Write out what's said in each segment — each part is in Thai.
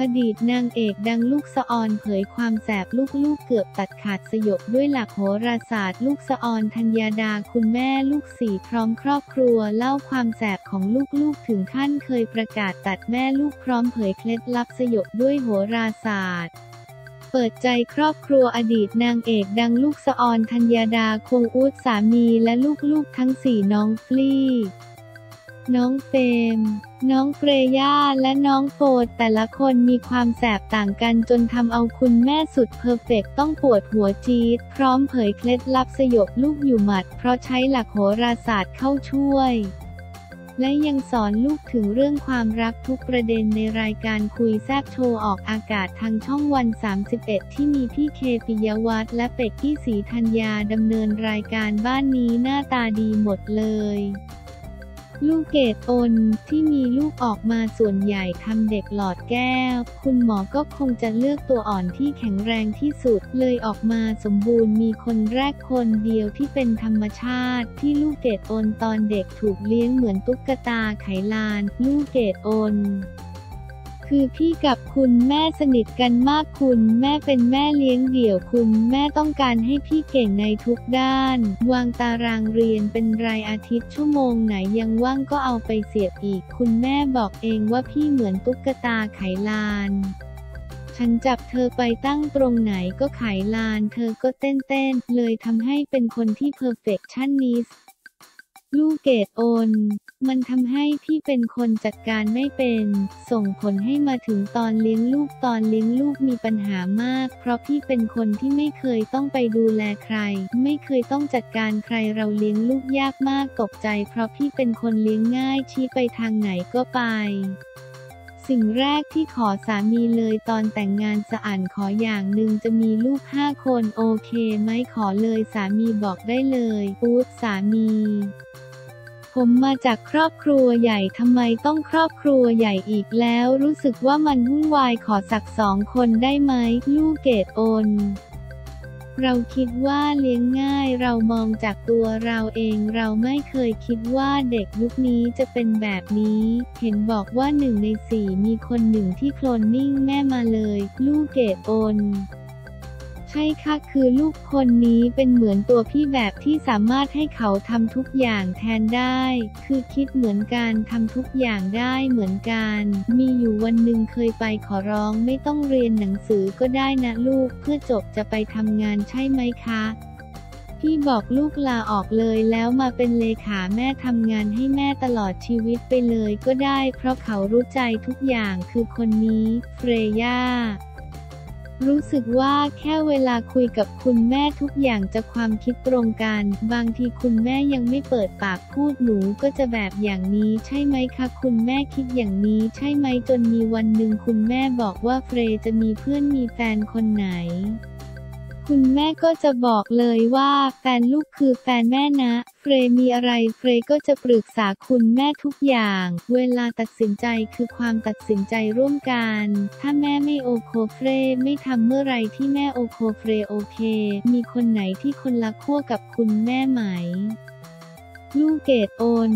อดีตนางเอกดังลูกสะออนเผยความแสบลูกๆเกือบตัดขาดสยบด้วยหลักโหราศาสตร์ ลูกสะออนธัญญาดาคุณแม่ลูกสี่พร้อมครอบครัวเล่าความแสบของลูกๆถึงขั้นเคยประกาศตัดแม่ลูกพร้อมเผยเคล็ดลับสยบด้วยโหราศาสตร์เปิดใจครอบครัวอดีตนางเอกดังลูกสะออนธัญญาดาคงอูดสามีและลูกๆทั้งสี่น้องฟลี่ น้องเฟมน้องเฟรย่าและน้องโฟดแต่ละคนมีความแสบต่างกันจนทำเอาคุณแม่สุดเพอร์เฟกต้องปวดหัวจี๊ดพร้อมเผยเคล็ดลับสยบลูกอยู่หมัด เพราะใช้หลักโหราศาสตร์เข้าช่วย และยังสอนลูกถึงเรื่องความรักทุกประเด็นในรายการคุยแซบโชว์ออกอากาศทางช่องวัน 31 ที่มีพี่เคปิยวัฒน์และเป็กกี้สีธัญญาดำเนินรายการบ้านนี้หน้าตาดีหมดเลย ลูกเกดอนที่มีลูกออกมาส่วนใหญ่ทำเด็กหลอดแก้ว คุณหมอก็คงจะเลือกตัวอ่อนที่แข็งแรงที่สุด เลยออกมาสมบูรณ์มีคนแรกคนเดียวที่เป็นธรรมชาติ ที่ลูกเกดอนตอนเด็กถูกเลี้ยงเหมือนตุ๊กตาไขลาน ลูกเกดอน คือพี่กับคุณแม่สนิทกันมากคุณ แม่เป็นแม่เลี้ยงเดี่ยวคุณ แม่ต้องการให้พี่เก่งในทุกด้าน วางตารางเรียนเป็นรายอาทิตย์ชั่วโมงไหนยังว่างก็เอาไปเสียบอีก คุณแม่บอกเองว่าพี่เหมือนตุ๊กตาไขลานฉันจับเธอไปตั้งตรงไหนก็ไขลาน เธอก็เต้นเต้นเลยทำให้เป็นคนที่ perfectionist ลูกเกดโอน มันทำให้พี่เป็นคนจัดการไม่เป็น ส่งผลให้มาถึงตอนเลี้ยงลูกตอนเลี้ยงลูกมีปัญหามาก เพราะพี่เป็นคนที่ไม่เคยต้องไปดูแลใคร ไม่เคยต้องจัดการใครเราเลี้ยงลูกยากมากตกใจ เพราะพี่เป็นคนเลี้ยงง่ายชี้ไปทางไหนก็ไปสิ่งแรกที่ขอสามีเลยตอนแต่งงานสะอ่านขออย่างหนึ่งจะมีลูกห้าคนโอเคไหมขอเลยสามีบอกได้เลย อูดสามี ผมมาจากครอบครัวใหญ่ทำไมต้องครอบครัวใหญ่อีกแล้ว รู้สึกว่ามันวุ่นวายขอสักสองคนได้ไหมลูกเกดโอนเราคิดว่าเลี้ยงง่ายเรามองจากตัวเราเองเราไม่เคยคิดว่าเด็กยุคนี้จะเป็นแบบนี้ เห็นบอกว่าหนึ่งในสี่มีคนหนึ่งที่โคลนนิ่งแม่มาเลย ลูกเกดโอน ช่ค่ะคือลูกคนนี้เป็นเหมือนตัวพี่แบบที่สามารถให้เขาทำทุกอย่างแทนได้ คือคิดเหมือนกันทำทุกอย่างได้เหมือนกัน มีอยู่วันหนึ่งเคยไปขอร้องไม่ต้องเรียนหนังสือก็ได้นะลูกเพื่อจบจะไปทำงานใช่ไหมคะพี่บอกลูกลาออกเลยแล้วมาเป็นเลขาแม่ทำงานให้แม่ตลอดชีวิตไปเลยก็ได้ เพราะเขารู้ใจทุกอย่างคือคนนี้ เฟรย่า รู้สึกว่าแค่เวลาคุยกับคุณแม่ทุกอย่างจะความคิดตรงกัน บางทีคุณแม่ยังไม่เปิดปากพูดหนูก็จะแบบอย่างนี้ใช่ไหมคะ คุณแม่คิดอย่างนี้ใช่ไหมจนมีวันหนึ่งคุณแม่บอกว่าเฟรจะมีเพื่อนมีแฟนคนไหน คุณแม่ก็จะบอกเลยว่าแฟนลูกคือแฟนแม่นะเฟรมีอะไรเฟรก็จะปรึกษาคุณแม่ทุกอย่าง เวลาตัดสินใจคือความตัดสินใจร่วมกัน ถ้าแม่ไม่โอเคเฟรไม่ทำเมื่อไรที่แม่โอเคเฟรโอเค มีคนไหนที่คนละขั้วกับคุณแม่ไหม ลูกเกดโอน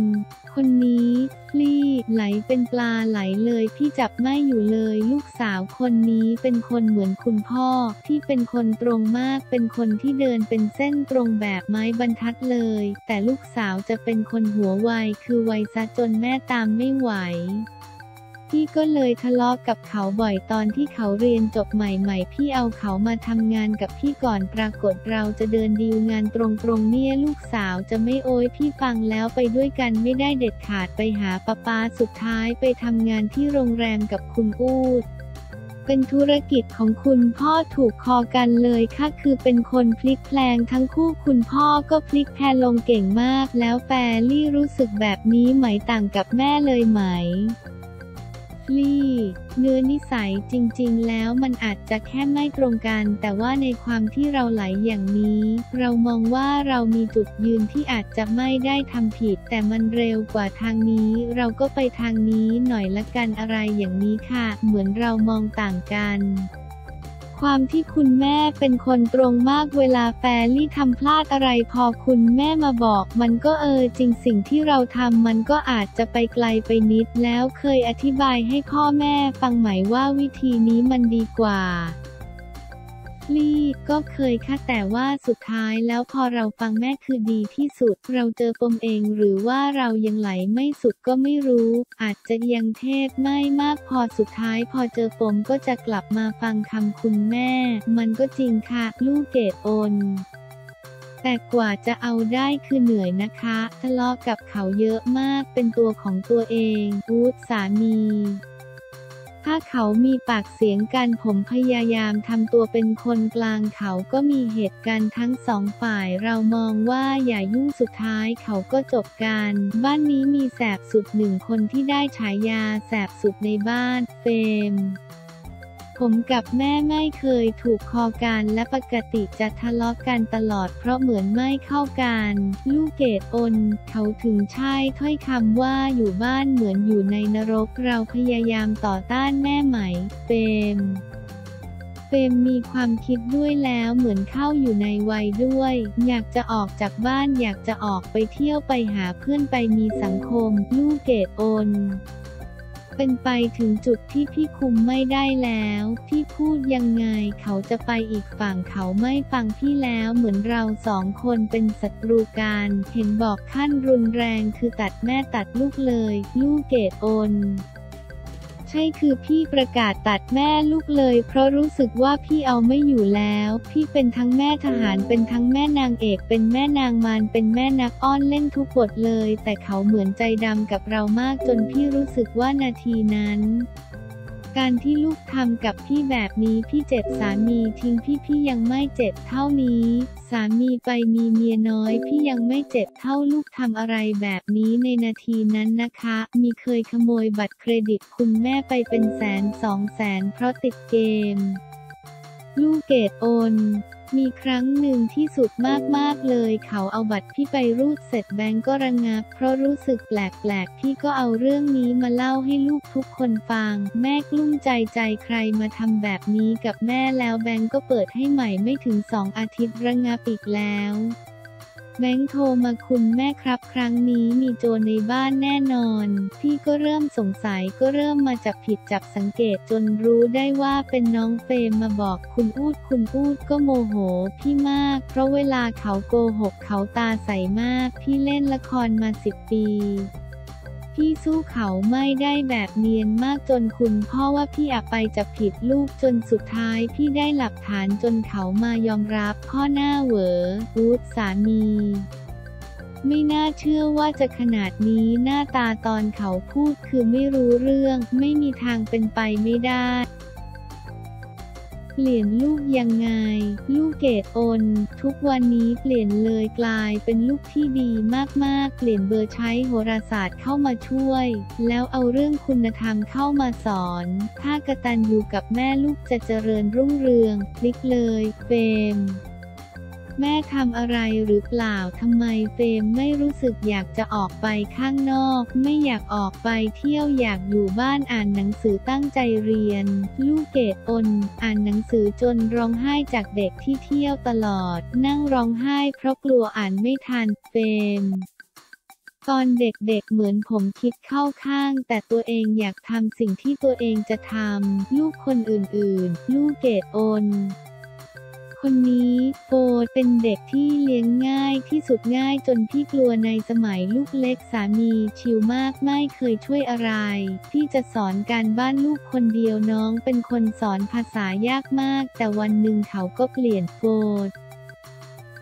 คนนี้ลื่นไหลเป็นปลาไหลเลยพี่จับไม่อยู่เลย ลูกสาวคนนี้เป็นคนเหมือนคุณพ่อ ที่เป็นคนตรงมากเป็นคนที่เดินเป็นเส้นตรงแบบไม้บรรทัดเลย แต่ลูกสาวจะเป็นคนหัวไวคือไวซะจนแม่ตามไม่ไหว พี่ก็เลยทะเลาะกับเขาบ่อยตอนที่เขาเรียนจบใหม่ๆ พี่เอาเขามาทำงานกับพี่ก่อนปรากฏเราจะเดินดีลงานตรงๆเนี่ยลูกสาวจะไม่โอยพี่ฟังแล้วไปด้วยกันไม่ได้เด็ดขาดไปหาป้าป้าสุดท้ายไปทำงานที่โรงแรมกับคุณอูดเป็นธุรกิจของคุณพ่อถูกคอกันเลยค่ะคือเป็นคนพลิกแพลงทั้งคู่คุณพ่อก็พลิกแพลลงเก่งมาก แล้วแฟรี่รู้สึกแบบนี้ไหมต่างกับแม่เลยไหม ลี่ เนื้อนิสัยจริง ๆ แล้วมันอาจจะแค่ไม่ตรงกัน แต่ว่าในความที่เราไหลอย่างนี้ เรามองว่าเรามีจุดยืนที่อาจจะไม่ได้ทำผิด แต่มันเร็วกว่าทางนี้ เราก็ไปทางนี้หน่อยละกันอะไรอย่างนี้ค่ะ เหมือนเรามองต่างกัน ความที่คุณแม่เป็นคนตรงมากเวลาแฟลี่ทำพลาดอะไรพอคุณแม่มาบอกมันก็เออจริงสิ่งที่เราทำมันก็อาจจะไปไกลไปนิดแล้วเคยอธิบายให้พ่อแม่ฟังไหมว่าวิธีนี้มันดีกว่า ลี่ก็เคยค่ะแต่ว่าสุดท้ายแล้วพอเราฟังแม่คือดีที่สุด เราเจอปมเองหรือว่าเรายังไหลไม่สุดก็ไม่รู้ อาจจะยังเทพไม่มากพอสุดท้ายพอเจอปมก็จะกลับมาฟังคำคุณแม่ มันก็จริงค่ะ ลูกเกดโอนแต่กว่าจะเอาได้คือเหนื่อยนะคะ ทะเลาะกับเขาเยอะมากเป็นตัวของตัวเองอูดสามี ถ้าเขามีปากเสียงกันผมพยายามทำตัวเป็นคนกลางเขาก็มีเหตุการณ์ทั้งสองฝ่ายเรามองว่าอย่ายุ่งสุดท้ายเขาก็จบกัน บ้านนี้มีแสบสุดหนึ่งคนที่ได้ฉายาแสบสุดในบ้าน เฟม ผมกับแม่ไม่เคยถูกคอกันและปกติจะทะเลาะกันตลอดเพราะเหมือนไม่เข้ากัน ลูกเกดอน เขาถึงใช่ถ้อยคำว่าอยู่บ้านเหมือนอยู่ในนรกเราพยายามต่อต้านแม่ไหมเฟมเฟมมีความคิดด้วยแล้วเหมือนเข้าอยู่ในวัยด้วย อยากจะออกจากบ้านอยากจะออกไปเที่ยวไปหาเพื่อนไปมีสังคม ลูกเกดอน เป็นไปถึงจุดที่พี่คุมไม่ได้แล้ว พี่พูดยังไงเขาจะไปอีกฝั่งเขาไม่ฟังพี่แล้วเหมือนเราสองคนเป็นศัตรูกัน เห็นบอกขั้นรุนแรงคือตัดแม่ตัดลูกเลย ลูกเกดโอน ใช่คือพี่ประกาศตัดแม่ลูกเลย เพราะรู้สึกว่าพี่เอาไม่อยู่แล้ว พี่เป็นทั้งแม่ทหารเป็นทั้งแม่นางเอกเป็นแม่นางมารเป็นแม่นักอ้อนเล่นทุกบทเลย แต่เขาเหมือนใจดำกับเรามากจนพี่รู้สึกว่านาทีนั้น การที่ลูกทำกับพี่แบบนี้พี่เจ็บสามีทิ้งพี่พี่ยังไม่เจ็บเท่านี้ สามีไปมีเมียน้อยพี่ยังไม่เจ็บเท่าลูกทำอะไรแบบนี้ในนาทีนั้นนะคะ มีเคยขโมยบัตรเครดิตคุณแม่ไปเป็นแสนสองแสนเพราะติดเกม ลูกเกดโอน มีครั้งหนึ่งที่สุดมากๆเลย เขาเอาบัตรพี่ไปรูดเสร็จแบงก์ก็ระงับ เพราะรู้สึกแปลกๆ พี่ก็เอาเรื่องนี้มาเล่าให้ลูกทุกคนฟัง แม่กลุ้มใจใจใครมาทำแบบนี้กับแม่แล้วแบงก์ก็เปิดให้ใหม่ไม่ถึงสองอาทิตย์ระงับอีกแล้ว แบงค์โทรมาคุณแม่ครับครั้งนี้มีโจรในบ้านแน่นอน พี่ก็เริ่มสงสัยก็เริ่มมาจับผิดจับสังเกตจนรู้ได้ว่าเป็นน้องเฟมมาบอกคุณอูดคุณอูดก็โมโหพี่มาก เพราะเวลาเขาโกหกเขาตาใสมาก พี่เล่นละครมาสิบปี พี่สู้เขาไม่ได้แบบเนียนมากจนคุณพ่อว่าพี่อะไปจะผิดลูกจนสุดท้ายพี่ได้หลักฐานจนเขามายอมรับพ่อหน้าเหวอวูดสามีไม่น่าเชื่อว่าจะขนาดนี้หน้าตาตอนเขาพูดคือไม่รู้เรื่อง ไม่มีทางเป็นไปไม่ได้ เปลี่ยนลูกยังไง ลูกเกดโอน ทุกวันนี้เปลี่ยนเลยกลายเป็นลูกที่ดีมากๆ เปลี่ยนเบอร์ใช้โหราศาสตร์เข้ามาช่วย แล้วเอาเรื่องคุณธรรมเข้ามาสอน ถ้ากระตันอยู่กับแม่ลูกจะเจริญรุ่งเรืองพลิกเลยเฟม แม่ทำอะไรหรือเปล่าทำไมเฟมไม่รู้สึกอยากจะออกไปข้างนอก ไม่อยากออกไปเที่ยวอยากอยู่บ้านอ่านหนังสือตั้งใจเรียน ลูกเกดอนอ่านหนังสือจนร้องไห้จากเด็กที่เที่ยวตลอด นั่งร้องไห้เพราะกลัวอ่านไม่ทันเฟมตอนเด็กๆ เหมือนผมคิดเข้าข้าง แต่ตัวเองอยากทำสิ่งที่ตัวเองจะทำลูกคนอื่นๆ ลูกเกดอน คนนี้โฟเป็นเด็กที่เลี้ยงง่ายที่สุดง่ายจนพี่กลัวในสมัยลูกเล็กสามีชิวมากไม่เคยช่วยอะไรพี่จะสอนการบ้านลูกคนเดียวน้องเป็นคนสอนภาษายากมาก แต่วันหนึ่งเขาก็เปลี่ยนโฟ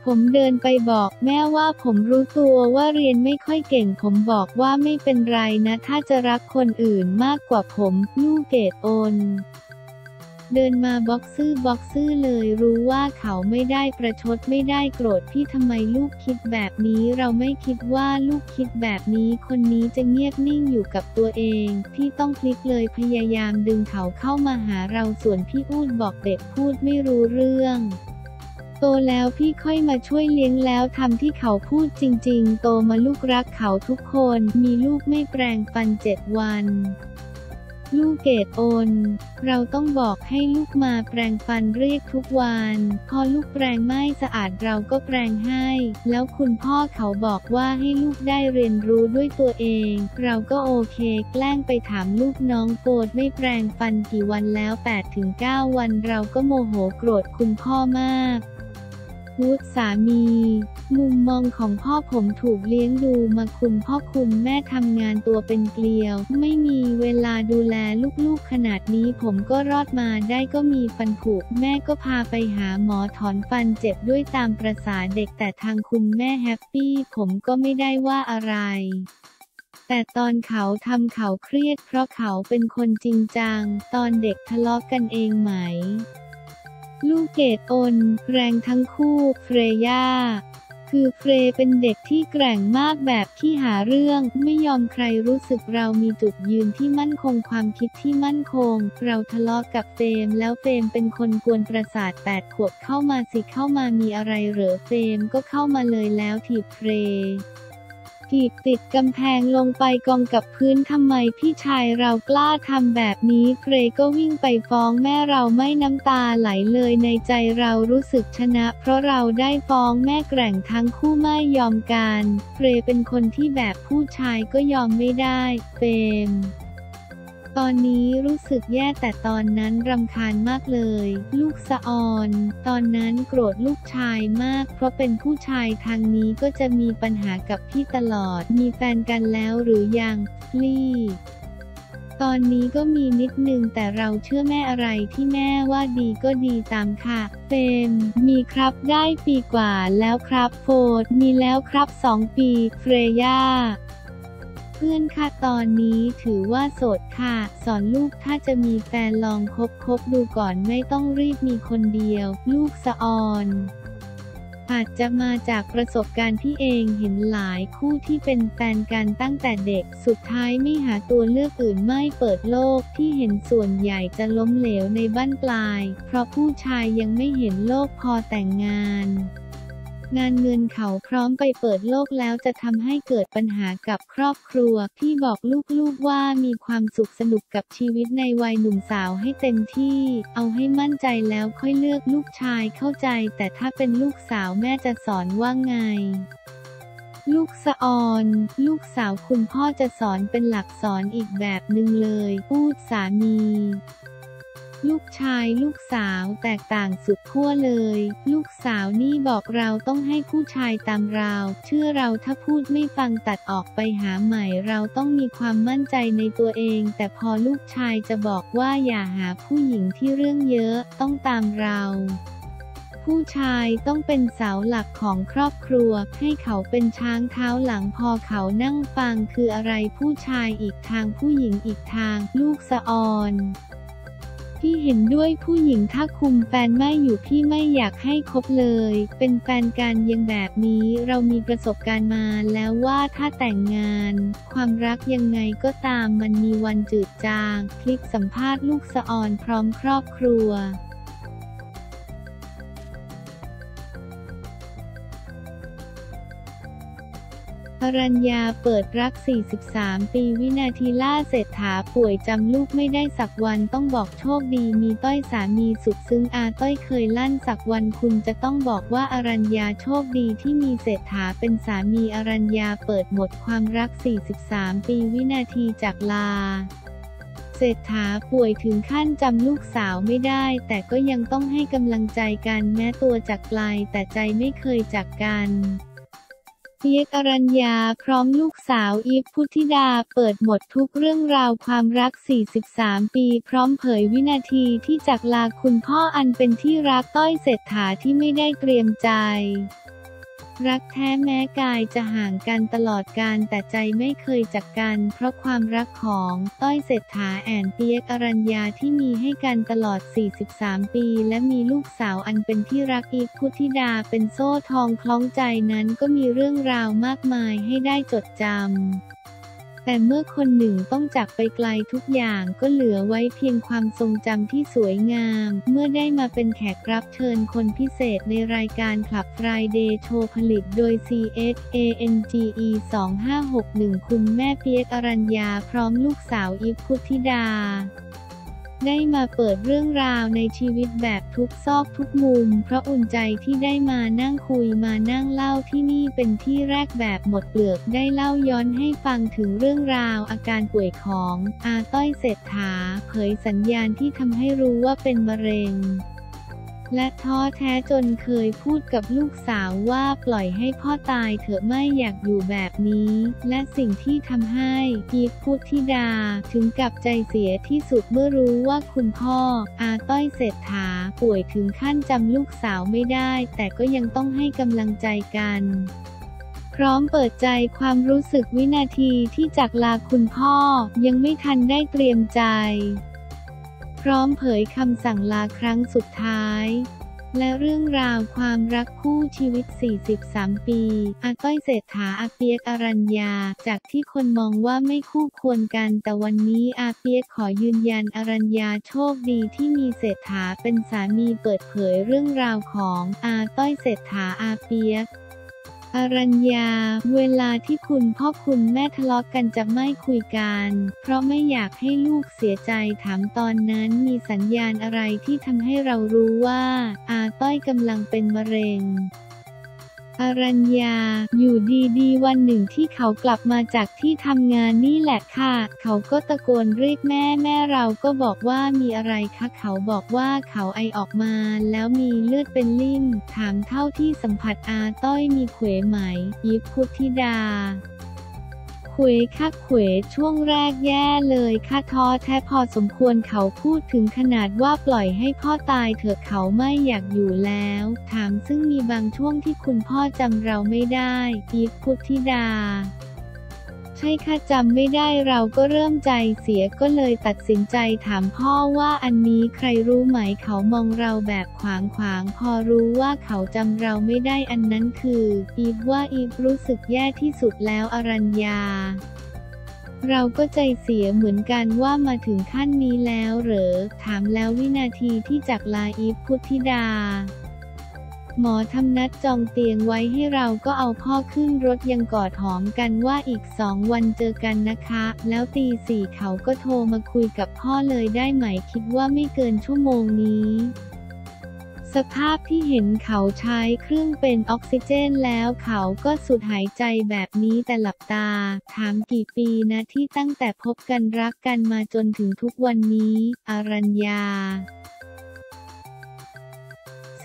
ผมเดินไปบอกแม่ว่าผมรู้ตัวว่าเรียนไม่ค่อยเก่ง ผมบอกว่าไม่เป็นไรนะ ถ้าจะรักคนอื่นมากกว่าผม ลูกเกดโอน เดินมาบ็อกซื่อบ็อกซื่อเลยรู้ว่าเขาไม่ได้ประชดไม่ได้โกรธพี่ทำไมลูกคิดแบบนี้เราไม่คิดว่าลูกคิดแบบนี้คนนี้จะเงียบนิ่งอยู่กับตัวเอง พี่ต้องพลิกเลยพยายามดึงเขาเข้ามาหาเราส่วนพี่อูดบอกเด็กพูดไม่รู้เรื่องโตแล้วพี่ค่อยมาช่วยเลี้ยงแล้วทำที่เขาพูดจริง ๆ โตมาลูกรักเขาทุกคน มีลูกไม่แปลงฟันเจ็ดวัน ลูกเกดโอน เราต้องบอกให้ลูกมาแปรงฟันเรียกทุกวัน พอลูกแปรงไม่สะอาดเราก็แปรงให้ แล้วคุณพ่อเขาบอกว่าให้ลูกได้เรียนรู้ด้วยตัวเอง เราก็โอเค แกล้งไปถามลูกน้องโกดไม่แปรงฟันกี่วันแล้ว8-9วันเราก็โมโหโกรธคุณพ่อมาก วูดสามี มุมมองของพ่อผมถูกเลี้ยงดูมาคุณพ่อคุณแม่ทำงานตัวเป็นเกลียว ไม่มีเวลาดูแลลูกๆขนาดนี้ผมก็รอดมาได้ก็มีฟันผุแม่ก็พาไปหาหมอถอนฟันเจ็บด้วยตามประษาเด็กแต่ทางคุณแม่แฮปปี้ผมก็ไม่ได้ว่าอะไรแต่ตอนเขาทำเขาเครียดเพราะเขาเป็นคนจริงจัง ตอนเด็กทะเลาะกกันเองไหม ลูกเกดโอน แรงทั้งคู่เฟรย่าคือเฟรเป็นเด็กที่แกร่งมากแบบที่หาเรื่องไม่ยอมใครรู้สึกเรามีจุดยืนที่มั่นคงความคิดที่มั่นคง เราทะเลาะกับเฟมแล้วเฟมเป็นคนกวนประสาทแปดขวบเข้ามาสิเข้ามามีอะไรเหรอเฟมก็เข้ามาเลยแล้วถีบเฟร ถีบติดกำแพงลงไปกองกับพื้นทำไมพี่ชายเรากล้าทำแบบนี้เกรก็วิ่งไปฟ้องแม่เราไม่น้ำตาไหลเลยในใจเรารู้สึกชนะ เพราะเราได้ฟ้องแม่แกร่งทั้งคู่ไม่ยอมกันเกรเป็นคนที่แบบผู้ชายก็ยอมไม่ได้เฟม ตอนนี้รู้สึกแย่แต่ตอนนั้นรำคาญมากเลย ลูกสะออน ตอนนั้นโกรธลูกชายมาก เพราะเป็นผู้ชายทางนี้ก็จะมีปัญหากับพี่ตลอด มีแฟนกันแล้วหรือยัง ลี่ตอนนี้ก็มีนิดนึงแต่เราเชื่อแม่อะไรที่แม่ว่าดีก็ดีตามค่ะเฟมมีครับได้ปีกว่าแล้วครับโฟดมีแล้วครับสองปี เฟรย่า เพื่อนค่ะตอนนี้ถือว่าโสดค่ะ สอนลูกถ้าจะมีแฟนลองคบคบดูก่อนไม่ต้องรีบมีคนเดียว ลูกสะออนอาจจะมาจากประสบการณ์ที่เองเห็นหลายคู่ที่เป็นแฟนกันตั้งแต่เด็กสุดท้ายไม่หาตัวเลือกอื่นไม่เปิดโลกที่เห็นส่วนใหญ่จะล้มเหลวในบ้านปลาย เพราะผู้ชายยังไม่เห็นโลกพอแต่งงาน งานเงินเขาพร้อมไปเปิดโลกแล้วจะทำให้เกิดปัญหากับครอบครัว พี่บอกลูกๆว่ามีความสุขสนุกกับชีวิตในวัยหนุ่มสาวให้เต็มที่ เอาให้มั่นใจแล้วค่อยเลือกลูกชายเข้าใจ แต่ถ้าเป็นลูกสาวแม่จะสอนว่าไงลูกสะออน ลูกสาวคุณพ่อจะสอนเป็นหลักสอนอีกแบบหนึ่งเลย พูดสามี ลูกชายลูกสาวแตกต่างสุดขั้วเลย ลูกสาวนี่บอกเราต้องให้ผู้ชายตามเรา เชื่อเราถ้าพูดไม่ฟังตัดออกไปหาใหม่เราต้องมีความมั่นใจในตัวเอง แต่พอลูกชายจะบอกว่าอย่าหาผู้หญิงที่เรื่องเยอะต้องตามเราผู้ชายต้องเป็นเสาหลักของครอบครัว ให้เขาเป็นช้างเท้าหลังพอเขานั่งฟังคืออะไรผู้ชายอีกทางผู้หญิงอีกทาง ลูกสะออน พี่เห็นด้วยผู้หญิงถ้าคุมแฟนไม่อยู่พี่ไม่อยากให้คบเลย เป็นแฟนกันยังแบบนี้เรามีประสบการณ์มาแล้วว่าถ้าแต่งงาน ความรักยังไงก็ตามมันมีวันจืดจาง คลิปสัมภาษณ์ลูกสะออนพร้อมครอบครัว อรัญญาเปิดรัก 43 ปีวินาทีล่าเศรษฐาป่วยจำลูกไม่ได้สักวันต้องบอกโชคดีมีต้อยสามีสุดซึ้งอาต้อยเคยลั่นสักวันคุณจะต้องบอกว่าอรัญญาโชคดีที่มีเศรษฐาเป็นสามีอรัญญาเปิดหมดความรัก 43 ปีวินาทีจากลาเศรษฐาป่วยถึงขั้นจำลูกสาวไม่ได้ แต่ก็ยังต้องให้กำลังใจกันแม้ตัวจากไกลแต่ใจไม่เคยจากกัน เปียกอรัญญาพร้อมลูกสาวอีฟพุทธิดาเปิดหมดทุกเรื่องราวความรัก 43 ปี พร้อมเผยวินาทีที่จากลาคุณพ่ออันเป็นที่รักต้อยเศรษฐาที่ไม่ได้เตรียมใจ รักแท้แม้กายจะห่างกันตลอดการแต่ใจไม่เคยจากกัน เพราะความรักของต้อยเศรษฐาแอนเปียกอรัญญาที่มีให้กันตลอด 43 ปี และมีลูกสาวอันเป็นที่รักอีกพุทธิดาเป็นโซ่ทองคล้องใจนั้นก็มีเรื่องราวมากมายให้ได้จดจำ แต่เมื่อคนหนึ่งต้องจากไปไกลทุกอย่างก็เหลือไว้เพียงความทรงจำที่สวยงาม เมื่อได้มาเป็นแขกรับเชิญคนพิเศษในรายการคลับ Friday โชว์ผลิตโดย CSANGE 2561 คุณแม่เปียกอรัญญาพร้อมลูกสาวอิฟพุทธิดา ได้มาเปิดเรื่องราวในชีวิตแบบทุกซอกทุกมุม เพราะอุ่นใจที่ได้มานั่งคุยมานั่งเล่าที่นี่เป็นที่แรกแบบหมดเปลือกได้เล่าย้อนให้ฟังถึงเรื่องราวอาการป่วยของอาต้อยเศรษฐา เผยสัญญาณที่ทำให้รู้ว่าเป็นมะเร็ง และท้อแท้จนเคยพูดกับลูกสาวว่าปล่อยให้พ่อตายเถอะไม่อยากอยู่แบบนี้ และสิ่งที่ทำให้กีฟพุทธิดาถึงกับใจเสียที่สุดเมื่อรู้ว่าคุณพ่อ อาต้อยเศรษฐาป่วยถึงขั้นจำลูกสาวไม่ได้ แต่ก็ยังต้องให้กำลังใจกันพร้อมเปิดใจความรู้สึกวินาทีที่จากลาคุณพ่อ ยังไม่ทันได้เตรียมใจ ร้อมเผยคำสั่งลาครั้งสุดท้าย และเรื่องราวความรักคู่ชีวิต 43 ปี อาต้อยเศรษฐาอาเปียกอรัญญา จากที่คนมองว่าไม่คู่ควรกัน แต่วันนี้อาเปียกขอยืนยันอรัญญาโชคดีที่มีเศรษฐาเป็นสามีเปิดเผยเรื่องราวของอาต้อยเศรษฐาอาเปียก อรัญญา เวลาที่คุณพ่อคุณแม่ทะเลาะกกันจะไม่คุยกัน เพราะไม่อยากให้ลูกเสียใจถามตอนนั้นมีสัญญาณอะไรที่ทำให้เรารู้ว่า อาต้อยกำลังเป็นมะเร็ง อรัญญา อยู่ดีๆ วันหนึ่งที่เขากลับมาจากที่ทำงานนี่แหละค่ะ เขาก็ตะโกนเรียกแม่แม่เราก็บอกว่ามีอะไรคะเขาบอกว่าเขาไอออกมา แล้วมีเลือดเป็นลิ่ม ถามเท่าที่สัมผัสอาต้อยมีเขวไหมยิบพุทธิดา ขวค่าเขวช่วงแรกแย่เลยค่ะท้อแท้พอสมควรเขาพูดถึงขนาดว่าปล่อยให้พ่อตายเถอะเขาไม่อยากอยู่แล้ว ถามซึ่งมีบางช่วงที่คุณพ่อจำเราไม่ได้อีฟพุทธิดา ใช่ค่ะจำไม่ได้เราก็เริ่มใจเสียก็เลยตัดสินใจถามพ่อว่าอันนี้ใครรู้ไหมเขามองเราแบบขวางขวางพอรู้ว่าเขาจำเราไม่ได้อันนั้นคือ อีฟว่าอีฟรู้สึกแย่ที่สุดแล้วอรัญญาเราก็ใจเสียเหมือนกันว่ามาถึงขั้นนี้แล้วเหรอ ถามแล้ววินาทีที่จากลาอีฟพุทธิดา หมอทำนัดจองเตียงไว้ให้เราก็เอาพ่อขึ้นรถยังกอดหอมกันว่าอีกสองวันเจอกันนะคะ แล้วตีสี่เขาก็โทรมาคุยกับพ่อเลยได้ไหมคิดว่าไม่เกินชั่วโมงนี้สภาพที่เห็นเขาใช้เครื่องเป็นออกซิเจนแล้วเขาก็สุดหายใจแบบนี้แต่หลับตา ถามกี่ปีนะที่ตั้งแต่พบกันรักกันมาจนถึงทุกวันนี้ อรัญญา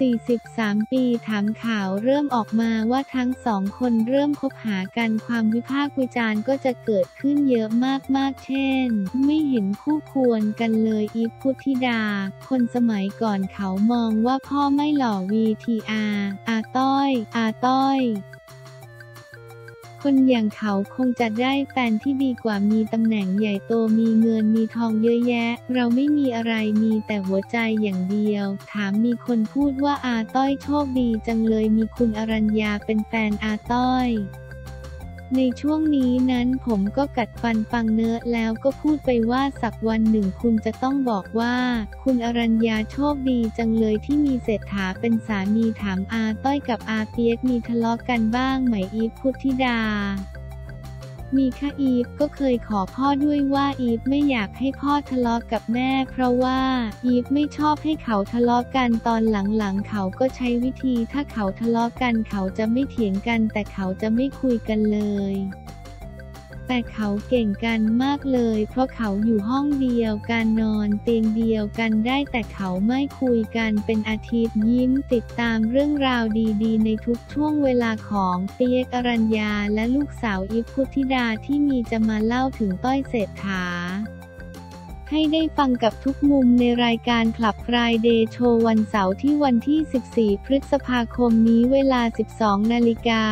43 ปีถามข่าวเริ่มออกมาว่าทั้งสองคนเริ่มคบหากันความวิพากษ์วิจารณ์ก็จะเกิดขึ้นเยอะมากๆ เช่น ไม่เห็นคู่ควรกันเลยอีฟพุทธิดา คนสมัยก่อนเขามองว่าพ่อไม่หล่อ VTR อาต้อย อาต้อย คนอย่างเขาคงจะได้แฟนที่ดีกว่ามีตำแหน่งใหญ่โตมีเงินมีทองเยอะแยะ เราไม่มีอะไรมีแต่หัวใจอย่างเดียว ถามมีคนพูดว่าอาต้อยโชคดีจังเลยมีคุณอรัญญาเป็นแฟนอาต้อย ในช่วงนี้นั้นผมก็กัดฟันฟังเนื้อแล้วก็พูดไปว่าสักวันหนึ่งคุณจะต้องบอกว่า คุณอรัญญาโชคดีจังเลยที่มีเศรษฐาเป็นสามีถามอาต้อยกับอาเปียกมีทะเลาะกกันบ้างไหมอีฟพุทธิดา มีค่ะอีฟก็เคยขอพ่อด้วยว่าอีฟไม่อยากให้พ่อทะเลาะกกับแม่ เพราะว่าอีฟไม่ชอบให้เขาทะเลาะกกันตอนหลังๆ เขาก็ใช้วิธีถ้าเขาทะเลาะกกันเขาจะไม่เถียงกันแต่เขาจะไม่คุยกันเลย แต่เขาเก่งกันมากเลย เพราะเขาอยู่ห้องเดียวกันนอนเตียงเดียวกันได้แต่เขาไม่คุยกันเป็นอาทิตย์ยิ้มติดตามเรื่องราวดีๆ ในทุกช่วงเวลาของเปียกอรัญญาและลูกสาวอิฟพุทธิดาที่มีจะมาเล่าถึงต้อยเศรษฐาให้ได้ฟังกับทุกมุมในรายการคลับ Friday Show วันเสาร์ที่วันที่ 14 พฤษภาคมนี้เวลา 12 นาฬิกา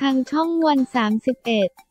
ทางช่องวัน 31